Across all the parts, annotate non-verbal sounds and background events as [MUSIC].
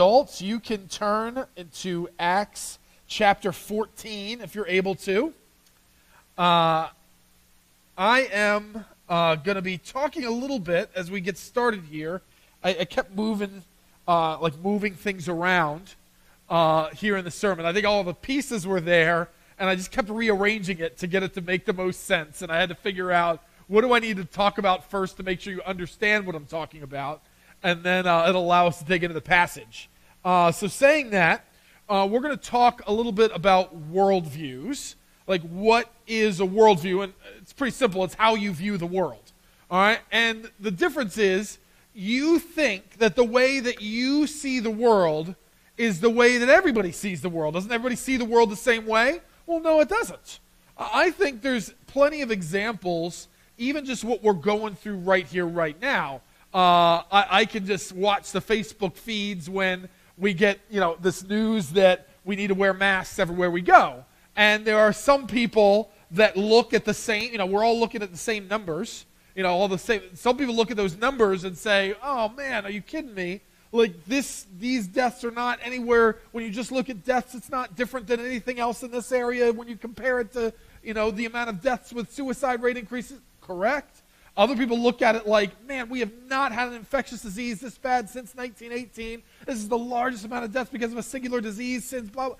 adults, you can turn into Acts chapter 14 if you're able to. Uh, I am uh, going to be talking a little bit as we get started here. I, I kept moving, uh, like moving things around uh, here in the sermon. I think all the pieces were there, and I just kept rearranging it to get it to make the most sense. And I had to figure out what do I need to talk about first to make sure you understand what I'm talking about, and then uh, it'll allow us to dig into the passage. Uh, so, saying that, uh, we're going to talk a little bit about worldviews. Like, what is a worldview? And it's pretty simple it's how you view the world. All right? And the difference is you think that the way that you see the world is the way that everybody sees the world. Doesn't everybody see the world the same way? Well, no, it doesn't. I think there's plenty of examples, even just what we're going through right here, right now. Uh, I, I can just watch the Facebook feeds when we get, you know, this news that we need to wear masks everywhere we go. And there are some people that look at the same, you know, we're all looking at the same numbers. You know, all the same. Some people look at those numbers and say, "Oh man, are you kidding me? Like this, these deaths are not anywhere. When you just look at deaths, it's not different than anything else in this area. When you compare it to, you know, the amount of deaths with suicide rate increases, correct? Other people look at it like, man, we have not had an infectious disease this bad since 1918. This is the largest amount of deaths because of a singular disease since blah. blah.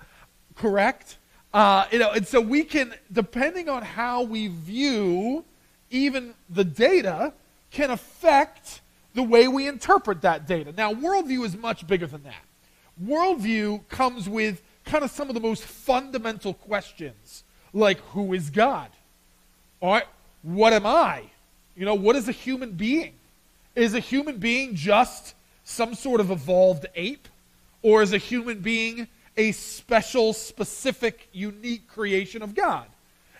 Correct? Uh, you know, and so we can, depending on how we view even the data, can affect the way we interpret that data. Now, worldview is much bigger than that. Worldview comes with kind of some of the most fundamental questions, like who is God? All right, what am I? You know, what is a human being? Is a human being just some sort of evolved ape? Or is a human being a special, specific, unique creation of God?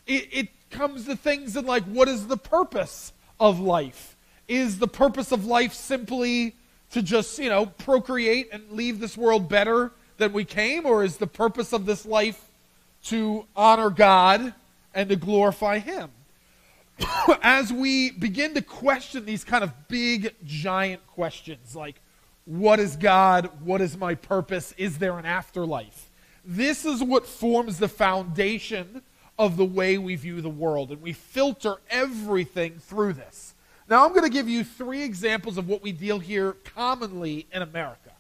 It, it comes to things in like, what is the purpose of life? Is the purpose of life simply to just, you know, procreate and leave this world better than we came? Or is the purpose of this life to honor God and to glorify Him? [COUGHS] As we begin to question these kind of big, giant questions like, what is God? What is my purpose? Is there an afterlife? This is what forms the foundation of the way we view the world, and we filter everything through this. Now, I'm going to give you three examples of what we deal here commonly in America.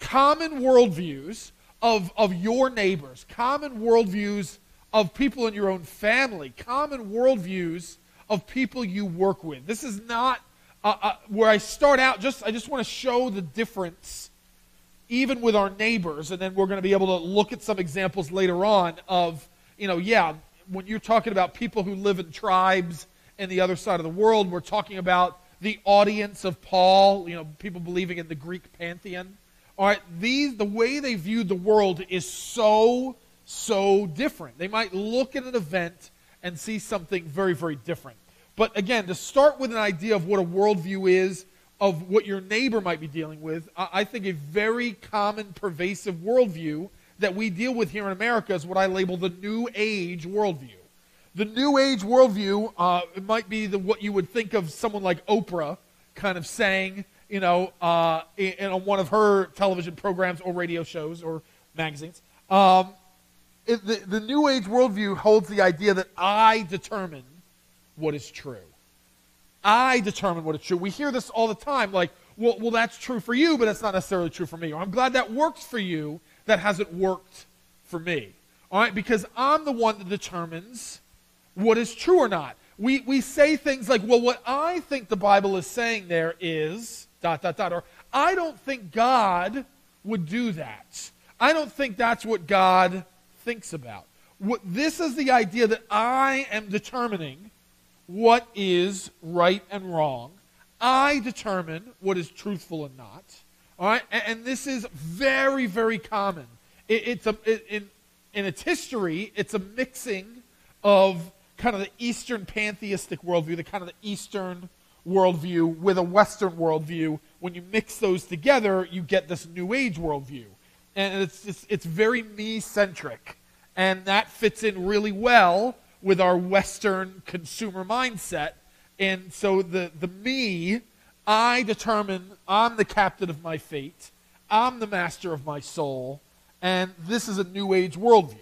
Common worldviews of, of your neighbors, common worldviews of people in your own family, common worldviews of people you work with. This is not uh, uh, where I start out, just I just want to show the difference, even with our neighbors, and then we're going to be able to look at some examples later on of, you know, yeah, when you're talking about people who live in tribes in the other side of the world, we're talking about the audience of Paul, you know, people believing in the Greek pantheon. All right, these the way they viewed the world is so so different. They might look at an event and see something very very different. But again, to start with an idea of what a worldview is, of what your neighbor might be dealing with, I think a very common, pervasive worldview that we deal with here in America is what I label the New Age worldview. The New Age worldview uh, might be the, what you would think of someone like Oprah kind of saying, you know, uh, in, in one of her television programs or radio shows or magazines. Um, it, the, the New Age worldview holds the idea that I determine what is true. I determine what is true. We hear this all the time like, well, well, that's true for you, but that's not necessarily true for me. Or I'm glad that works for you, that hasn't worked for me. All right, because I'm the one that determines what is true or not. We, we say things like, well, what I think the Bible is saying there is dot, dot, dot. Or I don't think God would do that. I don't think that's what God thinks about. What, this is the idea that I am determining what is right and wrong. I determine what is truthful and not. All right, and, and this is very, very common. It, it's a it, in in its history, it's a mixing of kind of the Eastern pantheistic worldview, the kind of the Eastern worldview with a Western worldview. When you mix those together, you get this New Age worldview, and it's it's, it's very me centric, and that fits in really well with our Western consumer mindset. And so the, the me, I determine I'm the captain of my fate. I'm the master of my soul, and this is a New Age worldview.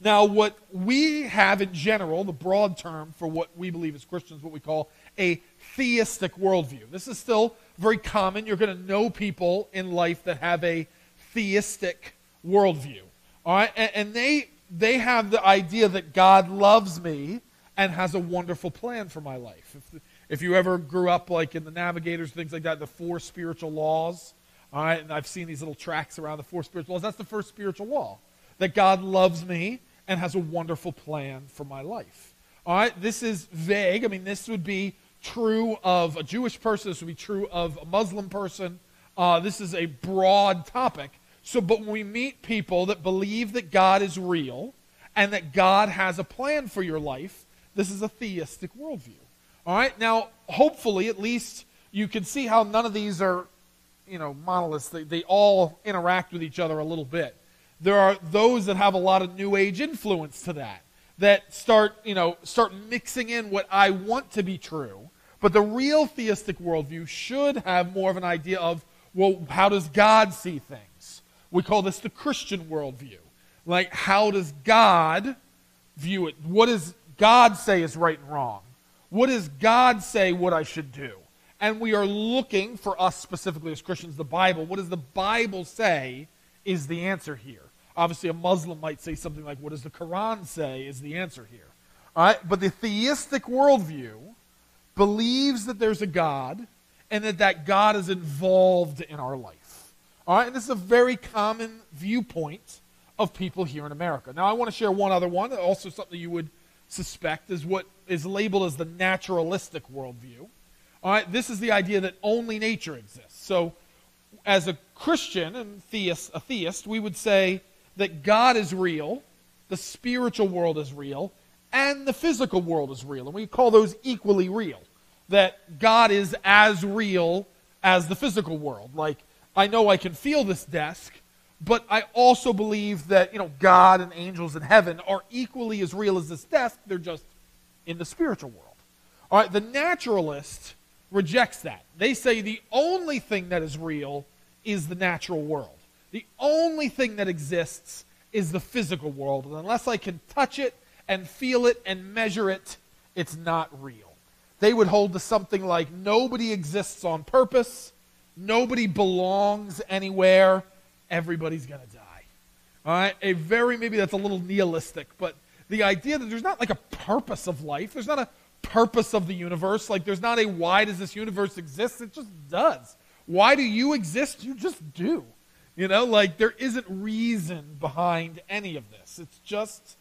Now, what we have in general, the broad term for what we believe as Christians, what we call a theistic worldview. This is still very common. You're going to know people in life that have a theistic worldview. All right? And, and they, they have the idea that God loves me and has a wonderful plan for my life. If, if you ever grew up like in the Navigators, things like that, the four spiritual laws, all right, and I've seen these little tracks around the four spiritual laws, that's the first spiritual law that God loves me and has a wonderful plan for my life. All right, this is vague. I mean, this would be true of a Jewish person, this would be true of a Muslim person. Uh, this is a broad topic. So, but when we meet people that believe that God is real and that God has a plan for your life, this is a theistic worldview. All right, now, hopefully, at least you can see how none of these are, you know, monoliths. They, they all interact with each other a little bit there are those that have a lot of new age influence to that that start you know start mixing in what i want to be true but the real theistic worldview should have more of an idea of well how does god see things we call this the christian worldview like how does god view it what does god say is right and wrong what does god say what i should do and we are looking for us specifically as christians the bible what does the bible say is the answer here. Obviously, a Muslim might say something like, What does the Quran say is the answer here? All right? But the theistic worldview believes that there's a God and that that God is involved in our life. All right? And this is a very common viewpoint of people here in America. Now, I want to share one other one, also something you would suspect is what is labeled as the naturalistic worldview. All right? This is the idea that only nature exists. So, as a Christian and theist, a theist, we would say that God is real, the spiritual world is real, and the physical world is real. And we call those equally real. That God is as real as the physical world. Like, I know I can feel this desk, but I also believe that, you know, God and angels in heaven are equally as real as this desk. They're just in the spiritual world. All right, the naturalist rejects that. They say the only thing that is real is the natural world. The only thing that exists is the physical world. And unless I can touch it and feel it and measure it, it's not real. They would hold to something like nobody exists on purpose, nobody belongs anywhere, everybody's going to die. All right? A very, maybe that's a little nihilistic, but the idea that there's not like a purpose of life, there's not a purpose of the universe, like there's not a why does this universe exist, it just does. Why do you exist? You just do. You know, like there isn't reason behind any of this. It's just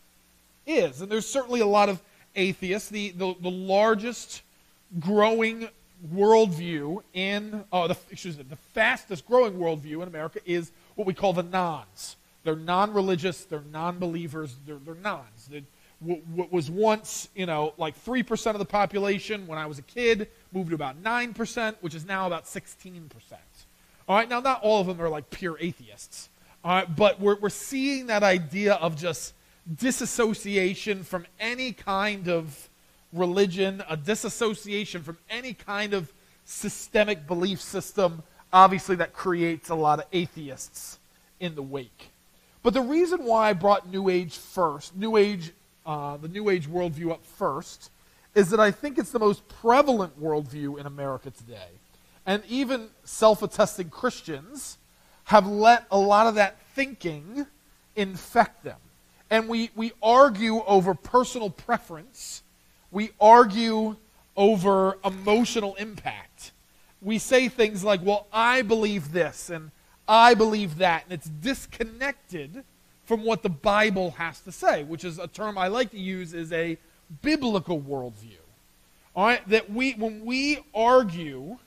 is. And there's certainly a lot of atheists. The, the, the largest growing worldview in, oh, the, excuse me, the fastest growing worldview in America is what we call the nons. They're non religious, they're non believers, they're, they're nons. They're, what was once, you know, like 3% of the population when I was a kid moved to about 9%, which is now about 16%. All right, now not all of them are like pure atheists. All right, but we're, we're seeing that idea of just disassociation from any kind of religion, a disassociation from any kind of systemic belief system. Obviously, that creates a lot of atheists in the wake. But the reason why I brought New Age first, New Age uh, the New Age worldview up first is that I think it's the most prevalent worldview in America today. And even self attesting Christians have let a lot of that thinking infect them. And we, we argue over personal preference, we argue over emotional impact. We say things like, well, I believe this and I believe that, and it's disconnected from what the Bible has to say, which is a term I like to use is a biblical worldview. All right, that we when we argue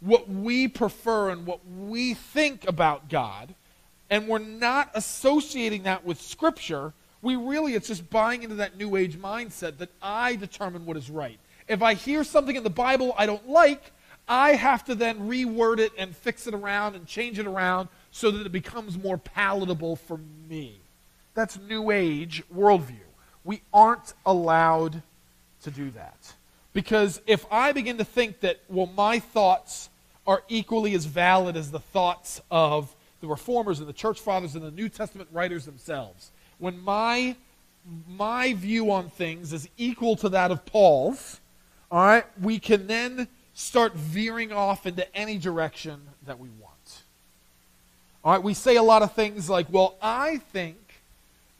what we prefer and what we think about God, and we're not associating that with Scripture, we really it's just buying into that New Age mindset that I determine what is right. If I hear something in the Bible I don't like, I have to then reword it and fix it around and change it around so that it becomes more palatable for me. That's New Age worldview. We aren't allowed to do that. Because if I begin to think that, well, my thoughts are equally as valid as the thoughts of the reformers and the church fathers and the New Testament writers themselves. When my my view on things is equal to that of Paul's, all right, we can then start veering off into any direction that we want. All right, we say a lot of things like, well, I think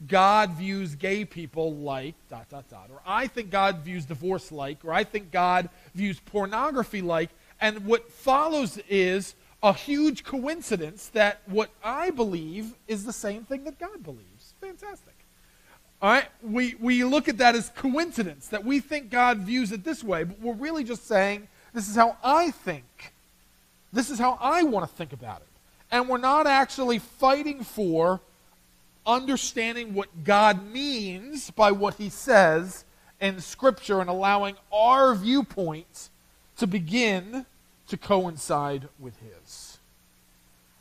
God views gay people like dot dot dot, or I think God views divorce like, or I think God views pornography like, and what follows is a huge coincidence that what I believe is the same thing that God believes. Fantastic. All right, we, we look at that as coincidence, that we think God views it this way, but we're really just saying, this is how I think. This is how I want to think about it. And we're not actually fighting for understanding what God means by what he says in Scripture and allowing our viewpoints to begin to coincide with his.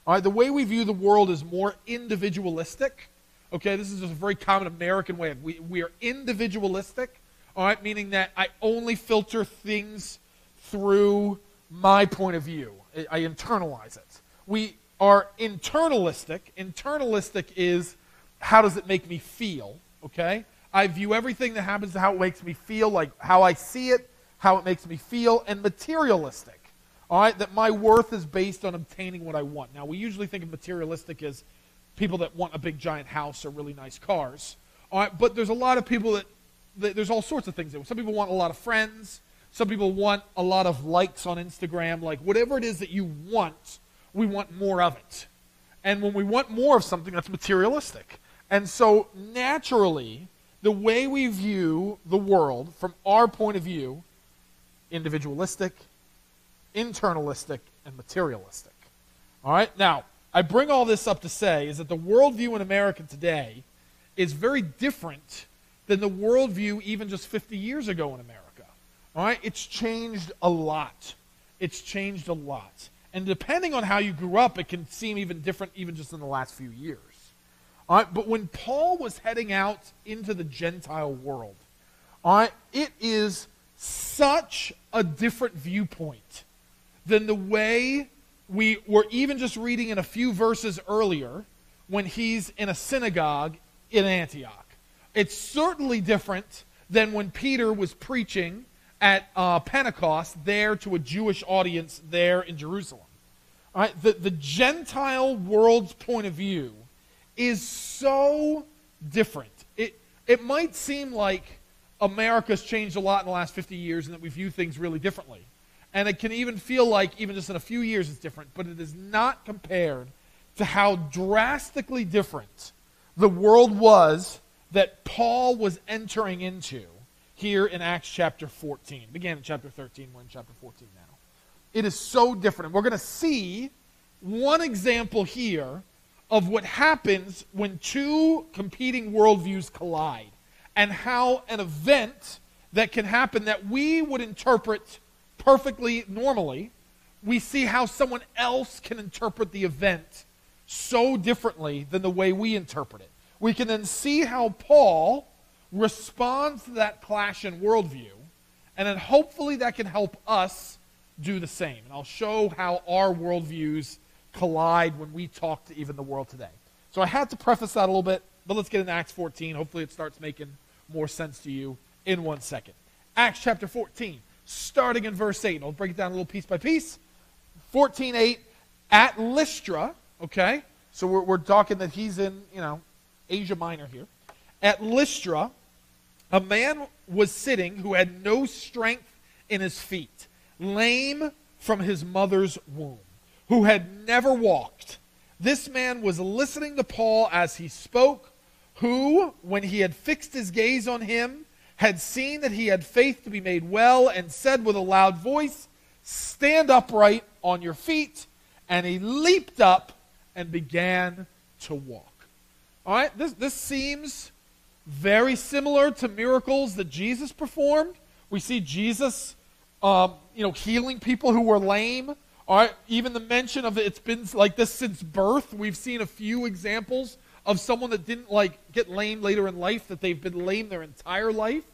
All right, the way we view the world is more individualistic. Okay, this is just a very common American way. Of, we, we are individualistic, all right, meaning that I only filter things through my point of view. I, I internalize it. We are internalistic. Internalistic is how does it make me feel, okay? I view everything that happens to how it makes me feel, like how I see it, how it makes me feel, and materialistic. All right, that my worth is based on obtaining what I want. Now, we usually think of materialistic as people that want a big giant house or really nice cars. All right, but there's a lot of people that, that there's all sorts of things. That, Some people want a lot of friends. Some people want a lot of likes on Instagram. Like whatever it is that you want, we want more of it. And when we want more of something, that's materialistic. And so naturally, the way we view the world from our point of view individualistic, internalistic, and materialistic. All right? Now, I bring all this up to say is that the worldview in America today is very different than the worldview even just 50 years ago in America. All right? It's changed a lot. It's changed a lot. And depending on how you grew up, it can seem even different even just in the last few years. All right? But when Paul was heading out into the Gentile world, all right, it is such a different viewpoint than the way we were even just reading in a few verses earlier when he's in a synagogue in Antioch. It's certainly different than when Peter was preaching at uh, Pentecost there to a Jewish audience there in Jerusalem. All right, the, the Gentile world's point of view is so different. It, it might seem like America's changed a lot in the last 50 years and that we view things really differently. And it can even feel like, even just in a few years, it's different, but it is not compared to how drastically different the world was that Paul was entering into here in Acts chapter 14. Began in chapter 13, we're in chapter 14 now. It is so different. And we're going to see one example here of what happens when two competing worldviews collide and how an event that can happen that we would interpret perfectly normally, we see how someone else can interpret the event so differently than the way we interpret it. We can then see how Paul responds to that clash in worldview, and then hopefully that can help us do the same. And I'll show how our worldviews collide when we talk to even the world today. So I had to preface that a little bit, but let's get into Acts 14. Hopefully it starts making more sense to you in one second. Acts chapter 14, starting in verse 8. I'll break it down a little piece by piece. 14.8, at Lystra, okay? So we're, we're talking that he's in, you know, Asia Minor here. At Lystra, a man was sitting who had no strength in his feet, lame from his mother's womb, who had never walked. This man was listening to Paul as he spoke who, when he had fixed his gaze on him, had seen that he had faith to be made well, and said with a loud voice, Stand upright on your feet. And he leaped up and began to walk. All right, this, this seems very similar to miracles that Jesus performed. We see Jesus, um, you know, healing people who were lame. All right, even the mention of it, it's been like this since birth. We've seen a few examples of someone that didn't like get lame later in life, that they've been lame their entire life.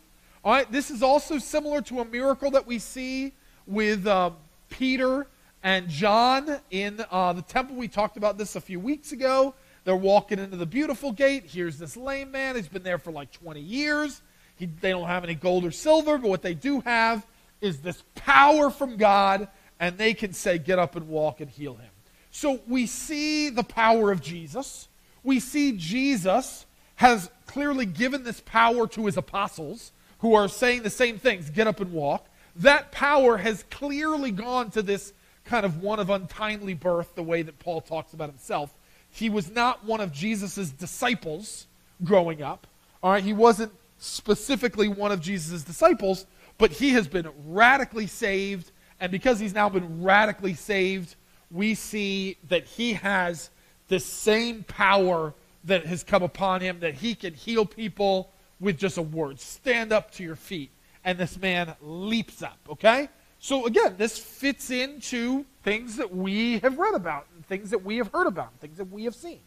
All right, this is also similar to a miracle that we see with uh, Peter And John in uh, the temple, we talked about this a few weeks ago. They're walking into the beautiful gate. Here's this lame man. He's been there for like 20 years. He, they don't have any gold or silver, but what they do have is this power from God, and they can say, Get up and walk and heal him. So we see the power of Jesus. We see Jesus has clearly given this power to his apostles who are saying the same things get up and walk. That power has clearly gone to this kind of one of untimely birth, the way that Paul talks about himself. He was not one of Jesus' disciples growing up. All right, he wasn't specifically one of Jesus' disciples, but he has been radically saved. And because he's now been radically saved, we see that he has this same power that has come upon him, that he can heal people with just a word. Stand up to your feet. And this man leaps up, okay? So again, this fits into things that we have read about, and things that we have heard about, and things that we have seen.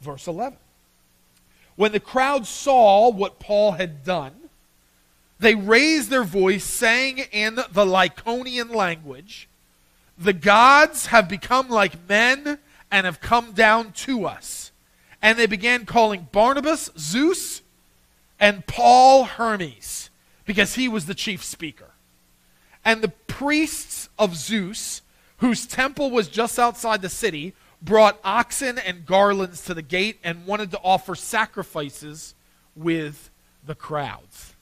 Verse 11. When the crowd saw what Paul had done, they raised their voice, saying in the Lycaonian language, The gods have become like men and have come down to us. And they began calling Barnabas Zeus and Paul Hermes, because he was the chief speaker. And the priests of Zeus, whose temple was just outside the city, brought oxen and garlands to the gate and wanted to offer sacrifices with the crowds.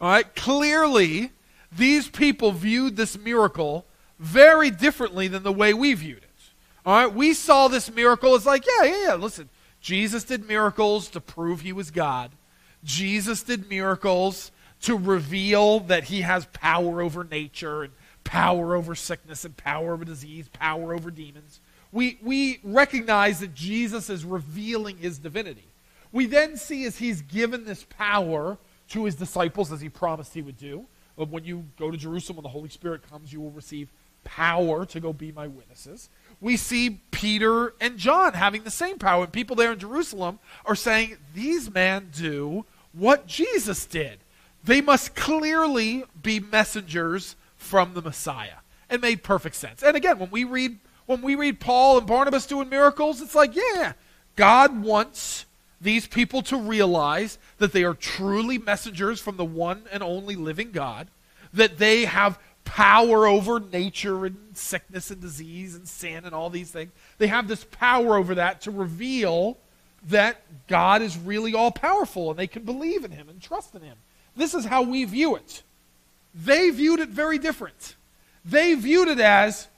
All right, clearly, these people viewed this miracle very differently than the way we viewed it. All right, we saw this miracle It's like, yeah, yeah, yeah, listen, Jesus did miracles to prove he was God. Jesus did miracles to reveal that he has power over nature and power over sickness and power over disease, power over demons. We, we recognize that Jesus is revealing his divinity. We then see as he's given this power to his disciples, as he promised he would do. When you go to Jerusalem, when the Holy Spirit comes, you will receive power to go be my witnesses. We see Peter and John having the same power. And people there in Jerusalem are saying, These men do what Jesus did. They must clearly be messengers from the Messiah. It made perfect sense. And again, when we read when we read Paul and Barnabas doing miracles, it's like, yeah, God wants these people to realize that they are truly messengers from the one and only living God, that they have power over nature and sickness and disease and sin and all these things. They have this power over that to reveal that God is really all powerful and they can believe in him and trust in him. This is how we view it. They viewed it very different. They viewed it as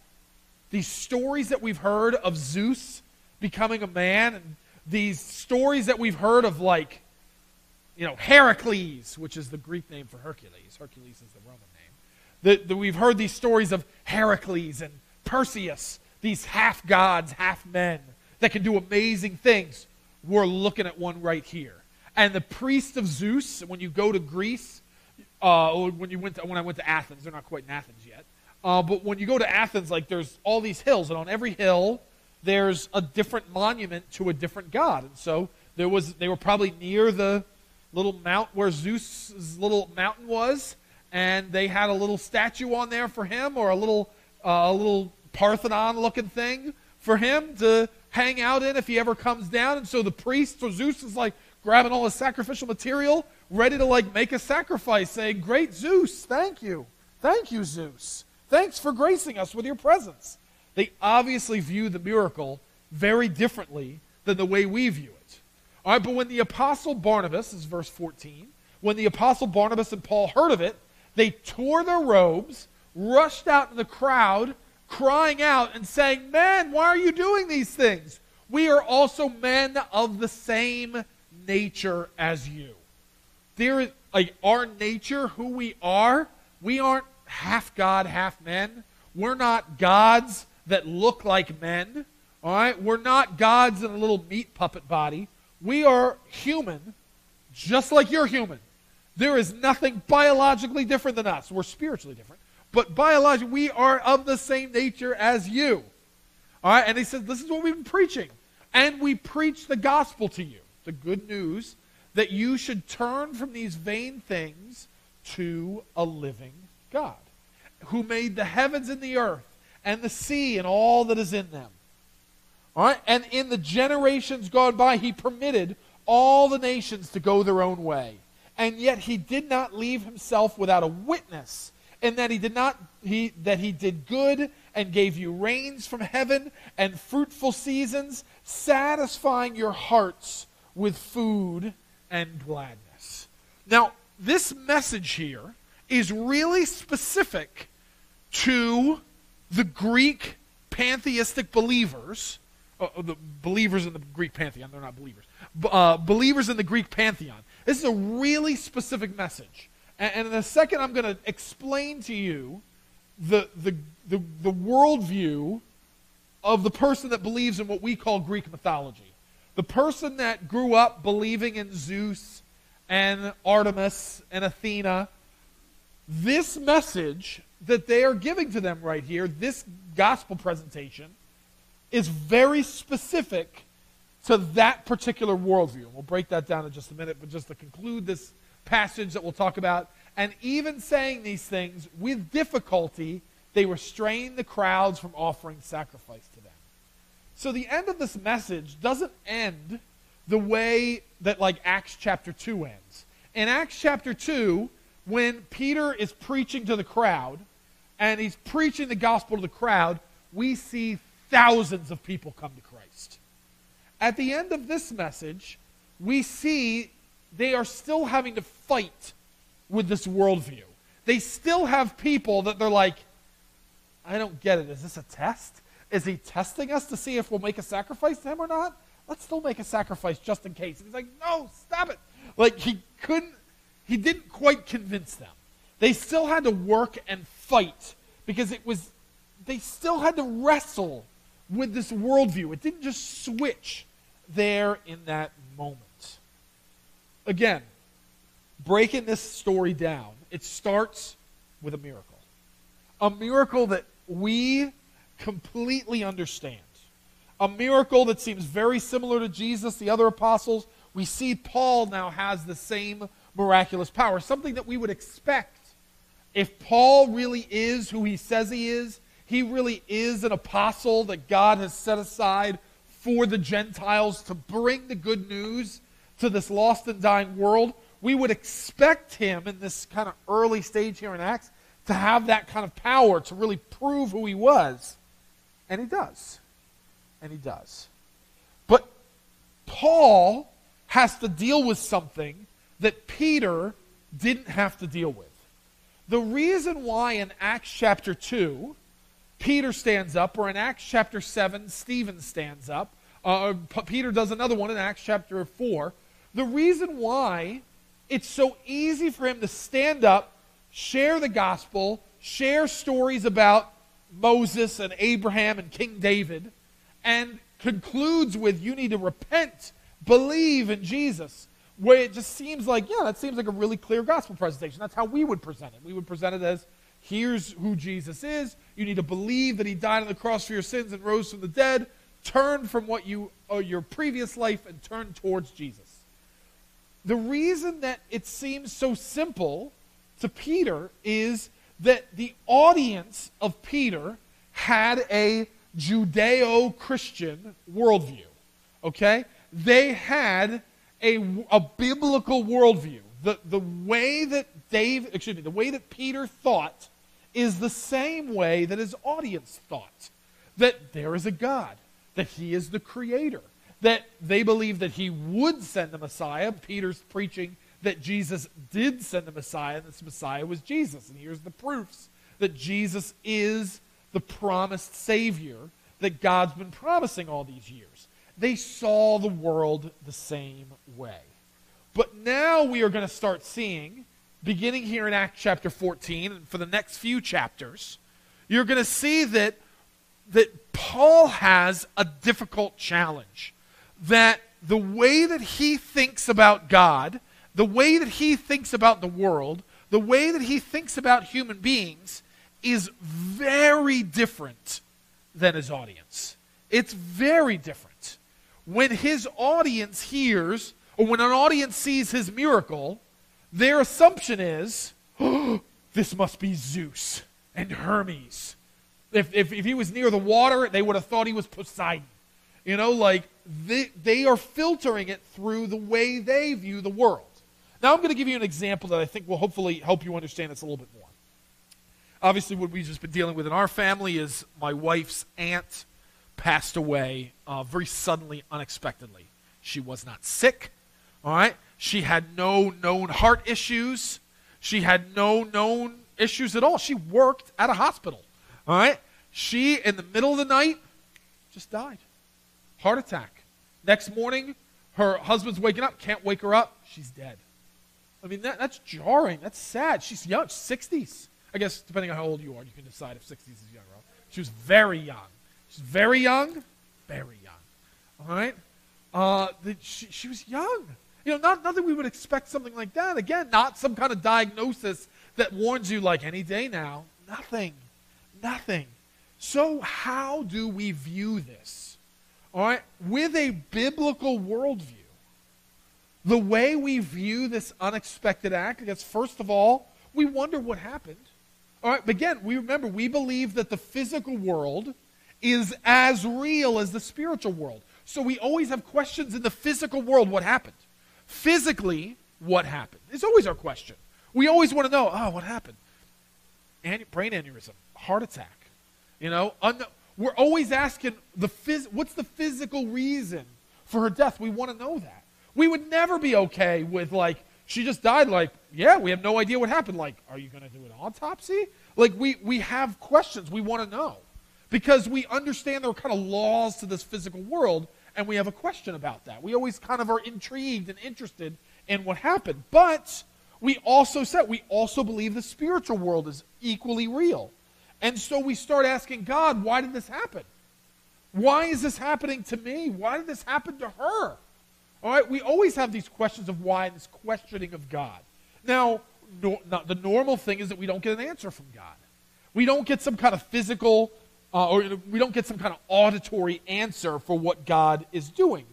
these stories that we've heard of Zeus becoming a man, and these stories that we've heard of, like, you know, Heracles, which is the Greek name for Hercules. Hercules is the Roman. That, that we've heard these stories of Heracles and Perseus, these half gods, half men that can do amazing things. We're looking at one right here. And the priest of Zeus, when you go to Greece, uh, when you went to, when I went to Athens, they're not quite in Athens yet. Uh, but when you go to Athens, like there's all these hills, and on every hill there's a different monument to a different god. And so there was they were probably near the little mount where Zeus's little mountain was, and they had a little statue on there for him, or a little uh, a little Parthenon looking thing for him to hang out in if he ever comes down. And so the priest or Zeus is like, grabbing all his sacrificial material, ready to like make a sacrifice, saying, Great Zeus, thank you. Thank you, Zeus. Thanks for gracing us with your presence. They obviously view the miracle very differently than the way we view it. All right, but when the apostle Barnabas, is verse 14, when the apostle Barnabas and Paul heard of it, they tore their robes, rushed out in the crowd, crying out and saying, Men, why are you doing these things? We are also men of the same nature as you. There is like our nature, who we are, we aren't half God, half men. We're not gods that look like men. All right? We're not gods in a little meat puppet body. We are human, just like you're human. There is nothing biologically different than us. We're spiritually different. But biologically, we are of the same nature as you. All right? And he says, This is what we've been preaching. And we preach the gospel to you the good news that you should turn from these vain things to a living God who made the heavens and the earth and the sea and all that is in them. All right? And in the generations gone by, he permitted all the nations to go their own way. And yet he did not leave himself without a witness, in that he did not he that he did good and gave you rains from heaven and fruitful seasons, satisfying your hearts with food and gladness. Now, this message here is really specific to the Greek pantheistic believers, uh, the believers in the Greek pantheon, they're not believers, uh, believers in the Greek pantheon. This is a really specific message. And, and in a second, I'm going to explain to you the, the, the, the worldview of the person that believes in what we call Greek mythology. The person that grew up believing in Zeus and Artemis and Athena. This message that they are giving to them right here, this gospel presentation, is very specific to that particular worldview. We'll break that down in just a minute, but just to conclude this passage that we'll talk about, and even saying these things with difficulty, they restrain the crowds from offering sacrifice to them. So the end of this message doesn't end the way that like Acts chapter 2 ends. In Acts chapter 2, when Peter is preaching to the crowd, and he's preaching the gospel to the crowd, we see thousands of people come to Christ. At the end of this message, we see they are still having to fight with this worldview. They still have people that they're like, I don't get it. Is this a test? Is he testing us to see if we'll make a sacrifice to him or not? Let's still make a sacrifice just in case. And he's like, no, stop it. Like he couldn't, he didn't quite convince them. They still had to work and fight because it was, they still had to wrestle with this worldview. It didn't just switch there in that moment. Again, breaking this story down, it starts with a miracle. A miracle that we completely understand. A miracle that seems very similar to Jesus, the other apostles. We see Paul now has the same miraculous power, something that we would expect if Paul really is who he says he is, he really is an apostle that God has set aside for the Gentiles to bring the good news to this lost and dying world, we would expect him in this kind of early stage here in Acts to have that kind of power to really prove who he was. And he does. And he does. But Paul has to deal with something that Peter didn't have to deal with. The reason why in Acts chapter 2, Peter stands up, or in Acts chapter 7, Stephen stands up, uh, Peter does another one in Acts chapter 4. The reason why it's so easy for him to stand up, share the gospel, share stories about Moses and Abraham and King David, and concludes with, You need to repent, believe in Jesus where it just seems like, yeah, that seems like a really clear gospel presentation. That's how we would present it. We would present it as here's who Jesus is. You need to believe that he died on the cross for your sins and rose from the dead. Turn from what you or your previous life and turn towards Jesus. The reason that it seems so simple to Peter is that the audience of Peter had a Judeo Christian worldview. Okay? They had a, a biblical worldview. The, the way that Dave, excuse me, the way that Peter thought is the same way that his audience thought. That there is a God, that he is the creator, that they believe that he would send the Messiah. Peter's preaching that Jesus did send the Messiah, and this Messiah was Jesus. And here's the proofs that Jesus is the promised Savior that God's been promising all these years they saw the world the same way. But now we are going to start seeing, beginning here in Acts chapter 14, and for the next few chapters, you're going to see that, that Paul has a difficult challenge. That the way that he thinks about God, the way that he thinks about the world, the way that he thinks about human beings is very different than his audience. It's very different when his audience hears, or when an audience sees his miracle, their assumption is, oh, [GASPS] this must be Zeus and Hermes. If, if, if he was near the water, they would have thought he was Poseidon. You know, like they, they are filtering it through the way they view the world. Now, I'm going to give you an example that I think will hopefully help you understand this a little bit more. Obviously, what we've just been dealing with in our family is my wife's aunt passed away uh, very suddenly, unexpectedly. She was not sick, all right? She had no known heart issues. She had no known issues at all. She worked at a hospital, all right? She, in the middle of the night, just died. Heart attack. Next morning, her husband's waking up, can't wake her up. She's dead. I mean, that, that's jarring. That's sad. She's young, 60s. I guess depending on how old you are, you can decide if 60s is young or old. She was very young. She's very young, very young. All right? Uh, the, she, she was young. You know, not, not that we would expect something like that. Again, not some kind of diagnosis that warns you like any day now. Nothing. Nothing. So, how do we view this? All right? With a biblical worldview, the way we view this unexpected act, I guess, first of all, we wonder what happened. All right, but again, we remember we believe that the physical world is as real as the spiritual world. So we always have questions in the physical world what happened? Physically, what happened? It's always our question. We always want to know, oh, what happened? brain aneurysm, heart attack. You know, un- we're always asking the phys- what's the physical reason for her death? We want to know that. We would never be okay with like she just died like yeah we have no idea what happened. Like are you going to do an autopsy? Like we we have questions. We want to know. Because we understand there are kind of laws to this physical world and we have a question about that. We always kind of are intrigued and interested in what happened. But we also said we also believe the spiritual world is equally real and so we start asking god why did this happen why is this happening to me why did this happen to her all right, we always have these questions of why and this questioning of God. Now, no, the normal thing is that we don't get an answer from God. We don't get some kind of physical, uh, or we don't get some kind of auditory answer for what God is doing.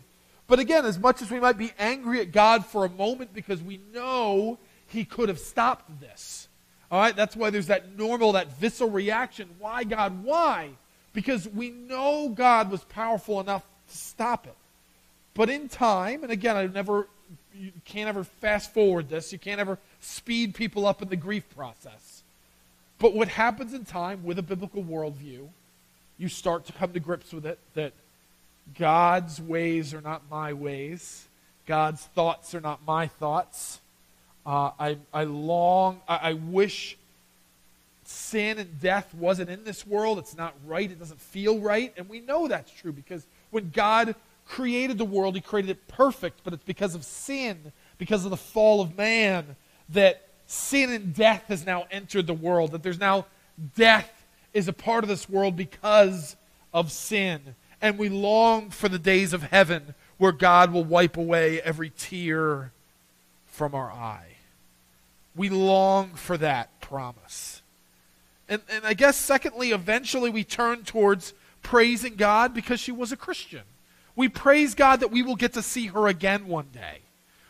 But again, as much as we might be angry at God for a moment because we know He could have stopped this. All right, that's why there's that normal, that visceral reaction. Why, God? Why? Because we know God was powerful enough to stop it. But in time, and again, I never, you can't ever fast forward this. You can't ever speed people up in the grief process. But what happens in time with a biblical worldview, you start to come to grips with it that God's ways are not my ways. God's thoughts are not my thoughts. Uh, I, I long, I, I wish sin and death wasn't in this world. It's not right. It doesn't feel right. And we know that's true because when God created the world, He created it perfect, but it's because of sin, because of the fall of man, that sin and death has now entered the world, that there's now death is a part of this world because of sin. And we long for the days of heaven where God will wipe away every tear from our eye. We long for that promise. And, and I guess, secondly, eventually we turn towards praising God because she was a Christian. We praise God that we will get to see her again one day.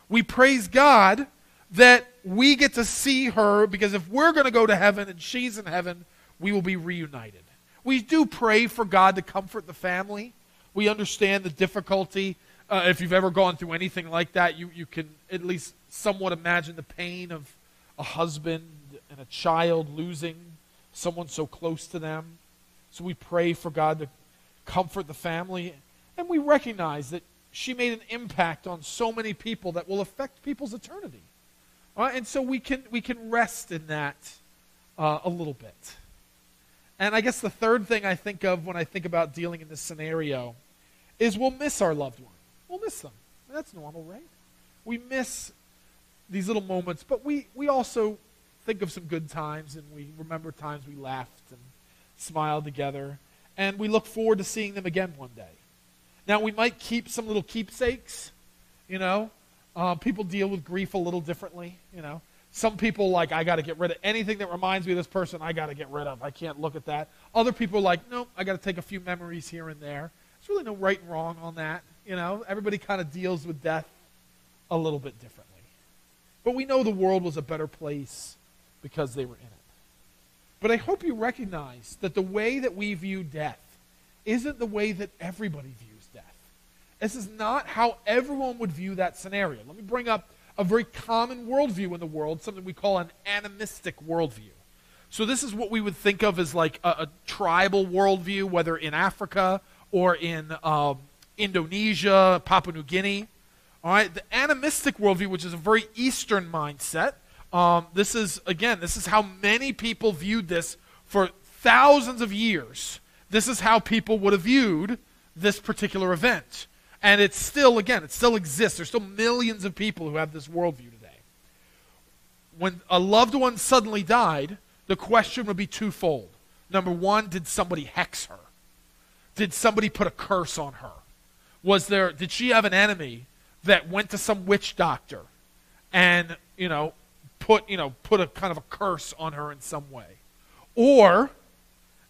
We praise God that we get to see her because if we're going to go to heaven and she's in heaven, we will be reunited. We do pray for God to comfort the family. We understand the difficulty. Uh, if you've ever gone through anything like that, you, you can at least somewhat imagine the pain of a husband and a child losing someone so close to them. So we pray for God to comfort the family. And we recognize that she made an impact on so many people that will affect people's eternity. Uh, and so we can, we can rest in that uh, a little bit. And I guess the third thing I think of when I think about dealing in this scenario is we'll miss our loved one. We'll miss them. That's normal, right? We miss these little moments, but we, we also think of some good times and we remember times we laughed and smiled together. And we look forward to seeing them again one day. Now, we might keep some little keepsakes, you know. Uh, people deal with grief a little differently, you know. Some people like, I got to get rid of anything that reminds me of this person, I got to get rid of. I can't look at that. Other people are like, no, I got to take a few memories here and there. There's really no right and wrong on that, you know. Everybody kind of deals with death a little bit differently. But we know the world was a better place because they were in it. But I hope you recognize that the way that we view death isn't the way that everybody views death. This is not how everyone would view that scenario. Let me bring up a very common worldview in the world, something we call an animistic worldview. So, this is what we would think of as like a, a tribal worldview, whether in Africa or in um, Indonesia, Papua New Guinea. All right, the animistic worldview, which is a very Eastern mindset, um, this is, again, this is how many people viewed this for thousands of years. This is how people would have viewed this particular event. And it's still, again, it still exists. There's still millions of people who have this worldview today. When a loved one suddenly died, the question would be twofold. Number one, did somebody hex her? Did somebody put a curse on her? Was there, did she have an enemy that went to some witch doctor and, you know, put, you know, put a kind of a curse on her in some way? Or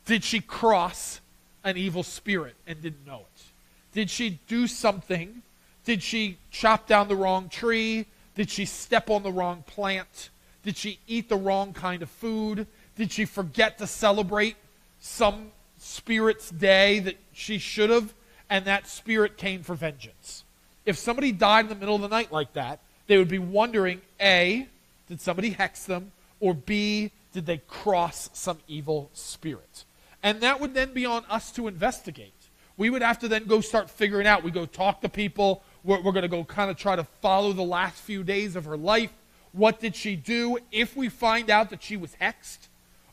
did she cross an evil spirit and didn't know it? Did she do something? Did she chop down the wrong tree? Did she step on the wrong plant? Did she eat the wrong kind of food? Did she forget to celebrate some spirit's day that she should have? And that spirit came for vengeance. If somebody died in the middle of the night like that, they would be wondering A, did somebody hex them? Or B, did they cross some evil spirit? And that would then be on us to investigate we would have to then go start figuring out. We go talk to people. We're, we're going to go kind of try to follow the last few days of her life. What did she do? If we find out that she was hexed,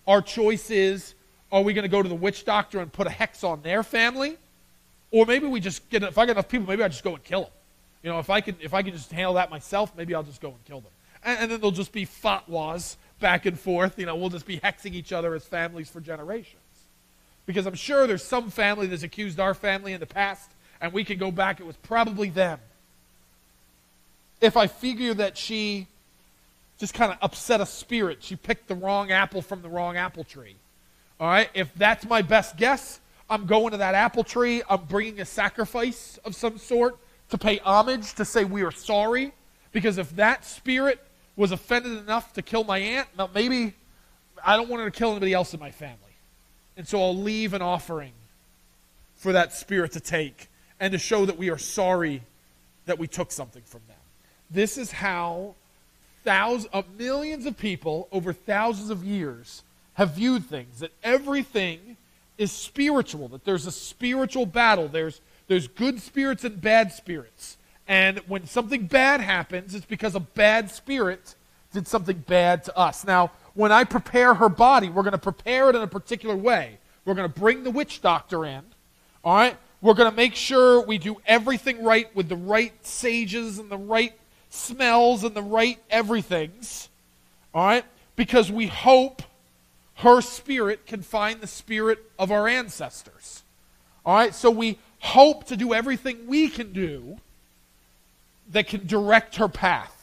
our choice is are we going to go to the witch doctor and put a hex on their family? Or maybe we just get, if I get enough people, maybe I just go and kill them. You know, if I can, if I can just handle that myself, maybe I'll just go and kill them. And, and then there'll just be fatwas back and forth. You know, we'll just be hexing each other as families for generations. Because I'm sure there's some family that's accused our family in the past, and we can go back, it was probably them. If I figure that she just kind of upset a spirit, she picked the wrong apple from the wrong apple tree. All right, if that's my best guess, I'm going to that apple tree, I'm bringing a sacrifice of some sort to pay homage, to say we are sorry. Because if that spirit was offended enough to kill my aunt, maybe I don't want her to kill anybody else in my family. And so I'll leave an offering for that spirit to take and to show that we are sorry that we took something from them. This is how thousands of uh, millions of people over thousands of years have viewed things that everything is spiritual, that there's a spiritual battle. There's, there's good spirits and bad spirits. And when something bad happens, it's because a bad spirit did something bad to us. Now, when I prepare her body, we're going to prepare it in a particular way. We're going to bring the witch doctor in. All right? We're going to make sure we do everything right with the right sages and the right smells and the right everythings. All right? Because we hope her spirit can find the spirit of our ancestors. All right? So we hope to do everything we can do that can direct her path.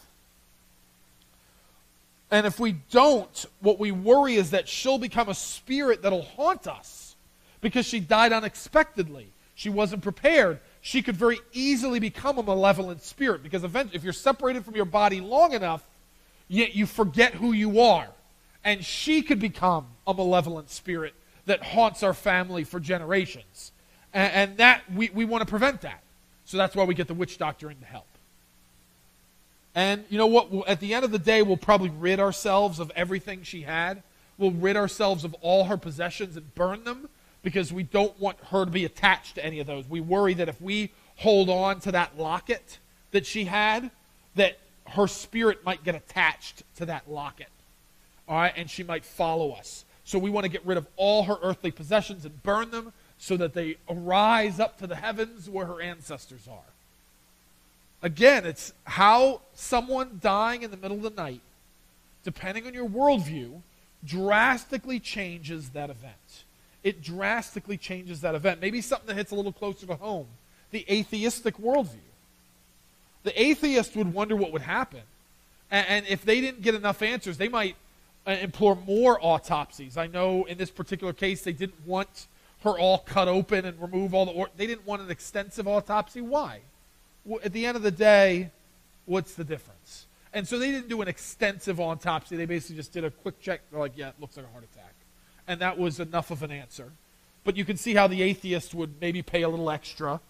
And if we don't, what we worry is that she'll become a spirit that'll haunt us because she died unexpectedly. She wasn't prepared. She could very easily become a malevolent spirit because eventually, if you're separated from your body long enough, yet you forget who you are. And she could become a malevolent spirit that haunts our family for generations. And, and that, we, we want to prevent that. So that's why we get the witch doctor in to help. And you know what? At the end of the day, we'll probably rid ourselves of everything she had. We'll rid ourselves of all her possessions and burn them because we don't want her to be attached to any of those. We worry that if we hold on to that locket that she had, that her spirit might get attached to that locket. All right, and she might follow us. So we want to get rid of all her earthly possessions and burn them so that they arise up to the heavens where her ancestors are. Again, it's how someone dying in the middle of the night, depending on your worldview, drastically changes that event. It drastically changes that event. Maybe something that hits a little closer to home the atheistic worldview. The atheist would wonder what would happen. And, if they didn't get enough answers, they might uh, implore more autopsies. I know in this particular case, they didn't want her all cut open and remove all the. Or- they didn't want an extensive autopsy. Why? at the end of the day, what's the difference? And so they didn't do an extensive autopsy. They basically just did a quick check. They're like, yeah, it looks like a heart attack. and that was enough of an answer. But you can see how the atheist would maybe pay a little extra.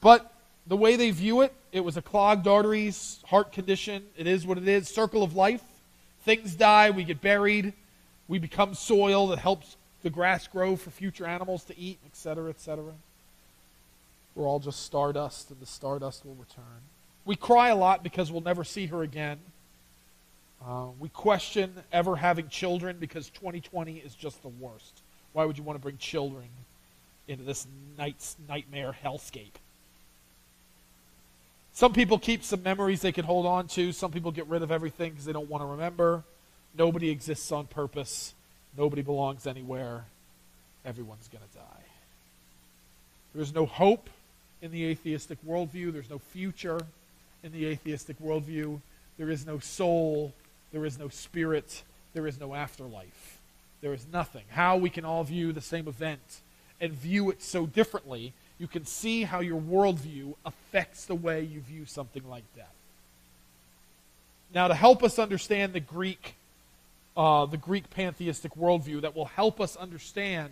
But the way they view it, it was a clogged arteries, heart condition. It is what it is. Circle of life. Things die, we get buried, we become soil that helps the grass grow for future animals to eat, etc., etc. We're all just stardust, and the stardust will return. We cry a lot because we'll never see her again. Uh, we question ever having children because 2020 is just the worst. Why would you want to bring children into this night's nightmare hellscape? Some people keep some memories they can hold on to. Some people get rid of everything because they don't want to remember. Nobody exists on purpose. Nobody belongs anywhere. Everyone's going to die. There's no hope in the atheistic worldview. There's no future in the atheistic worldview. There is no soul. There is no spirit. There is no afterlife. There is nothing. How we can all view the same event and view it so differently, you can see how your worldview affects the way you view something like death. Now, to help us understand the Greek, uh, the Greek pantheistic worldview, that will help us understand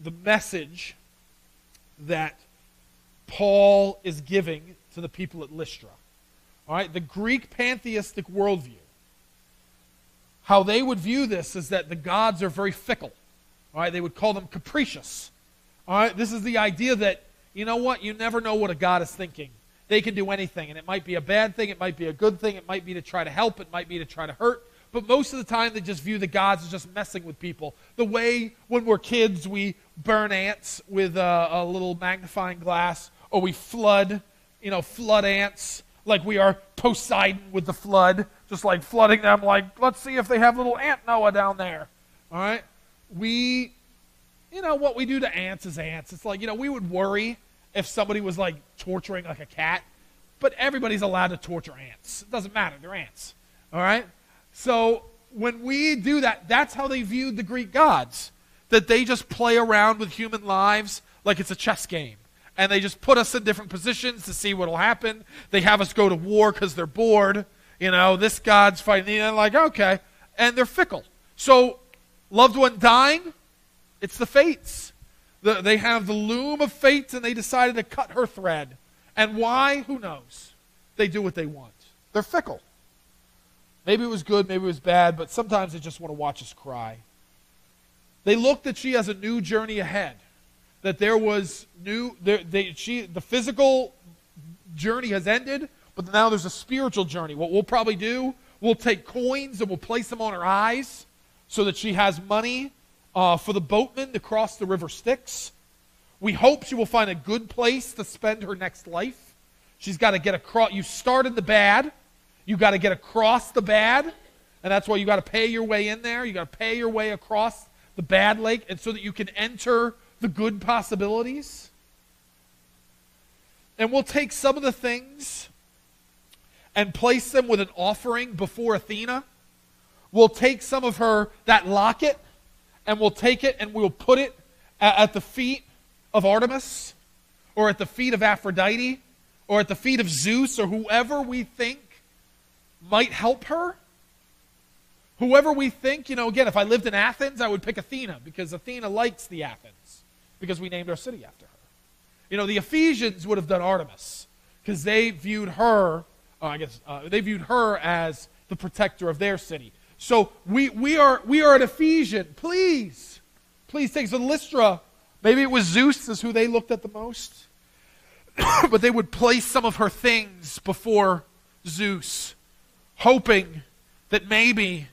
the message that Paul is giving to the people at Lystra. All right, the Greek pantheistic worldview, how they would view this is that the gods are very fickle. All right, they would call them capricious. All right, this is the idea that, you know what, you never know what a God is thinking. They can do anything, and it might be a bad thing, it might be a good thing, it might be to try to help, it might be to try to hurt. But most of the time, they just view the gods as just messing with people. The way when we're kids, we burn ants with a, a little magnifying glass, or we flood, you know, flood ants like we are Poseidon with the flood, just like flooding them, like, let's see if they have little ant Noah down there. All right? We, you know, what we do to ants is ants. It's like, you know, we would worry if somebody was like torturing like a cat, but everybody's allowed to torture ants. It doesn't matter, they're ants. All right? So when we do that, that's how they viewed the Greek gods. That they just play around with human lives like it's a chess game and they just put us in different positions to see what will happen. They have us go to war because they're bored. You know, this God's fighting. And like, okay. And they're fickle. So, loved one dying, it's the fates. The, they have the loom of fate and they decided to cut her thread. And why? Who knows? They do what they want. They're fickle. Maybe it was good, maybe it was bad, but sometimes they just want to watch us cry. They looked that she has a new journey ahead that there was new they, she, the physical journey has ended but now there's a spiritual journey. What we'll probably do we'll take coins and we'll place them on her eyes so that she has money uh, for the boatman to cross the river styx. We hope she will find a good place to spend her next life. She's got to get across you started the bad you got to get across the bad and that's why you got to pay your way in there you got to pay your way across the bad lake and so that you can enter the good possibilities. And we'll take some of the things and place them with an offering before Athena. We'll take some of her, that locket, and we'll take it and we'll put it at, at the feet of Artemis, or at the feet of Aphrodite, or at the feet of Zeus, or whoever we think might help her. Whoever we think, you know, again, if I lived in Athens, I would pick Athena because Athena likes the Athens because we named our city after her. You know, the Ephesians would have done Artemis because they viewed her, uh, I guess, uh, they viewed her as the protector of their city. So we, we, are, we are an Ephesian. Please, please take. So Lystra, maybe it was Zeus is who they looked at the most. [COUGHS] but they would place some of her things before Zeus, hoping that maybe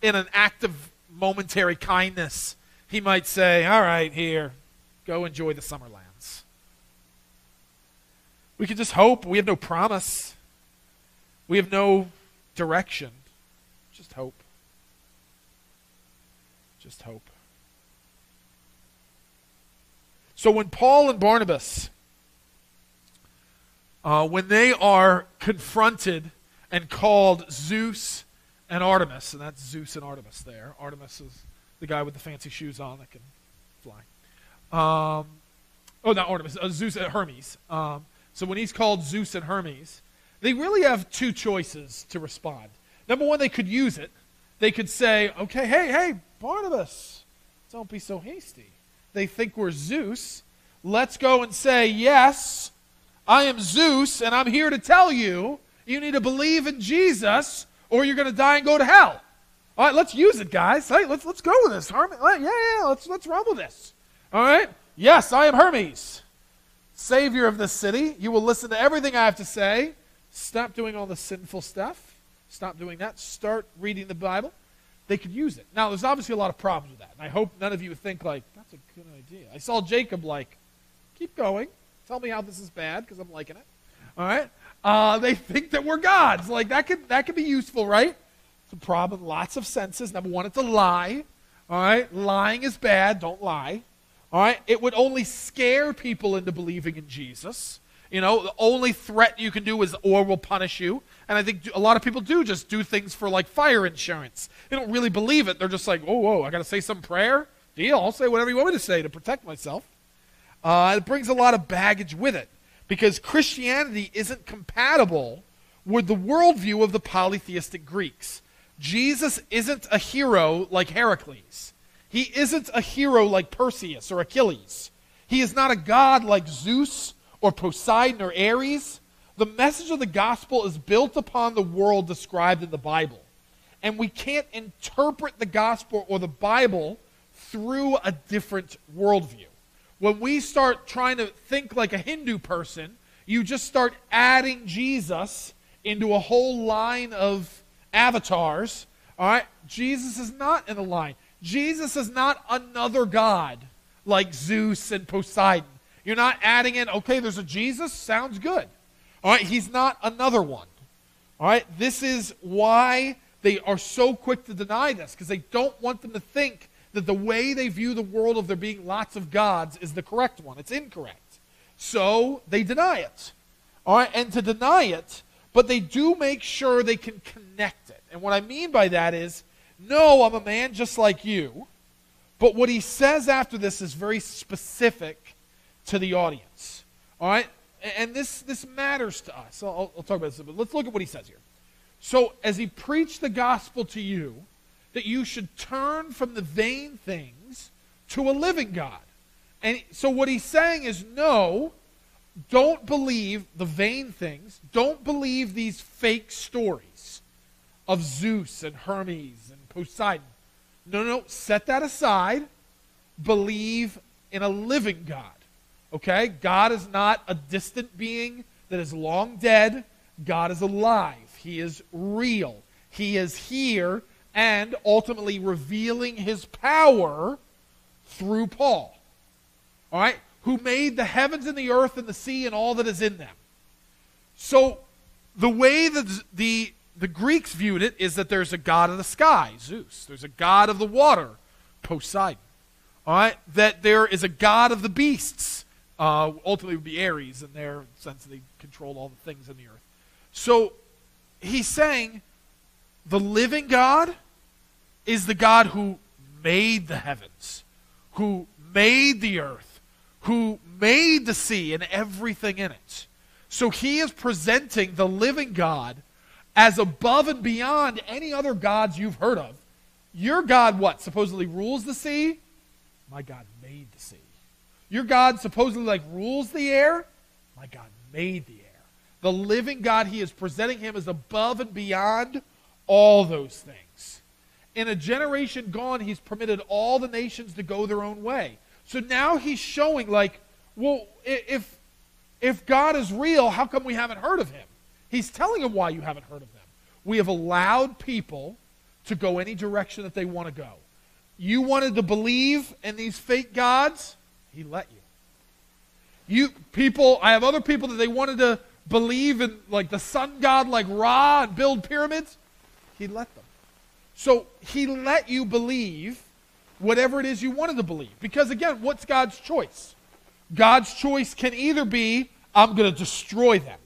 in an act of momentary kindness, he might say, All right, here, Go enjoy the summerlands. We can just hope. We have no promise. We have no direction. Just hope. Just hope. So when Paul and Barnabas, uh, when they are confronted and called Zeus and Artemis, and that's Zeus and Artemis there. Artemis is the guy with the fancy shoes on that can fly. Um, oh, not Artemis, uh, Zeus and Hermes. Um, so when he's called Zeus and Hermes, they really have two choices to respond. Number one, they could use it They could say, okay, hey, hey, Barnabas, don't be so hasty. They think we're Zeus. Let's go and say, yes, I am Zeus, and I'm here to tell you you need to believe in Jesus or you're going to die and go to hell. All right, let's use it, guys. Hey, let's, let's go with this. Hermes, yeah, yeah, let's, let's with this. All right? Yes, I am Hermes, Savior of this city. You will listen to everything I have to say. Stop doing all the sinful stuff. Stop doing that. Start reading the Bible. They could use it. Now, there's obviously a lot of problems with that. And I hope none of you think, like, that's a good idea. I saw Jacob, like, keep going. Tell me how this is bad because I'm liking it. All right? Uh, they think that we're gods. Like, that could, that could be useful, right? It's a problem. Lots of senses. Number one, it's a lie. All right? Lying is bad. Don't lie. All right? It would only scare people into believing in Jesus. You know, the only threat you can do is or we'll punish you. And I think a lot of people do just do things for like fire insurance. They don't really believe it. They're just like, oh, whoa, I got to say some prayer? Deal. I'll say whatever you want me to say to protect myself. Uh, it brings a lot of baggage with it because Christianity isn't compatible with the worldview of the polytheistic Greeks. Jesus isn't a hero like Heracles. He isn't a hero like Perseus or Achilles. He is not a god like Zeus or Poseidon or Ares. The message of the gospel is built upon the world described in the Bible. And we can't interpret the gospel or the Bible through a different worldview. When we start trying to think like a Hindu person, you just start adding Jesus into a whole line of avatars. All right? Jesus is not in the line. Jesus is not another God like Zeus and Poseidon. You're not adding in, okay, there's a Jesus, sounds good. All right, he's not another one. All right, this is why they are so quick to deny this, because they don't want them to think that the way they view the world of there being lots of gods is the correct one. It's incorrect. So they deny it. All right, and to deny it, but they do make sure they can connect it. And what I mean by that is, no, I'm a man just like you. But what he says after this is very specific to the audience. All right? And this, this matters to us. I'll, I'll talk about this, but let's look at what he says here. So, as he preached the gospel to you, that you should turn from the vain things to a living God. And so, what he's saying is no, don't believe the vain things. Don't believe these fake stories of Zeus and Hermes and Poseidon. No, no, set that aside. Believe in a living God. Okay? God is not a distant being that is long dead. God is alive. He is real. He is here and ultimately revealing his power through Paul. All right? Who made the heavens and the earth and the sea and all that is in them. So, the way that the, the Greeks viewed it is that there's a god of the sky, Zeus. There's a god of the water, Poseidon. All right? That there is a god of the beasts, uh, ultimately would be Ares in their sense they controlled all the things in the earth. So he's saying the living God is the God who made the heavens, who made the earth, who made the sea and everything in it. So he is presenting the living God as above and beyond any other gods you've heard of. Your God, what? Supposedly rules the sea? My God made the sea. Your God supposedly like rules the air. My God made the air. The living God, he is presenting him as above and beyond all those things. In a generation gone, he's permitted all the nations to go their own way. So now he's showing, like, well, if, if God is real, how come we haven't heard of him? He's telling them why you haven't heard of them. We have allowed people to go any direction that they want to go. You wanted to believe in these fake gods? He let you. You people, I have other people that they wanted to believe in like the sun god like Ra and build pyramids. He let them. So he let you believe whatever it is you wanted to believe. Because again, what's God's choice? God's choice can either be I'm going to destroy them.